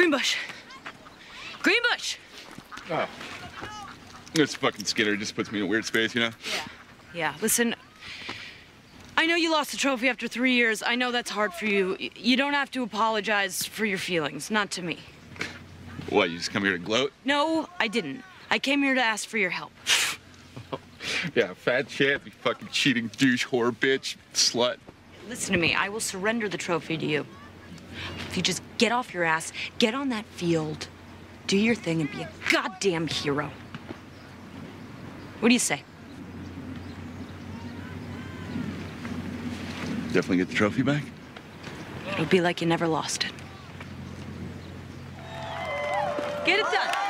Greenbush. Greenbush! Oh. This fucking Skinner just puts me in a weird space, you know? Yeah. Yeah, listen. I know you lost the trophy after three years. I know that's hard for you. You don't have to apologize for your feelings, not to me. What, you just come here to gloat? No, I didn't. I came here to ask for your help. Yeah, fat shit, you fucking cheating douche, whore, bitch, slut. Listen to me. I will surrender the trophy to you. If you just get off your ass, get on that field, do your thing, and be a goddamn hero. What do you say? Definitely get the trophy back? It'll be like you never lost it. Get it done.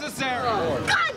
necessary. God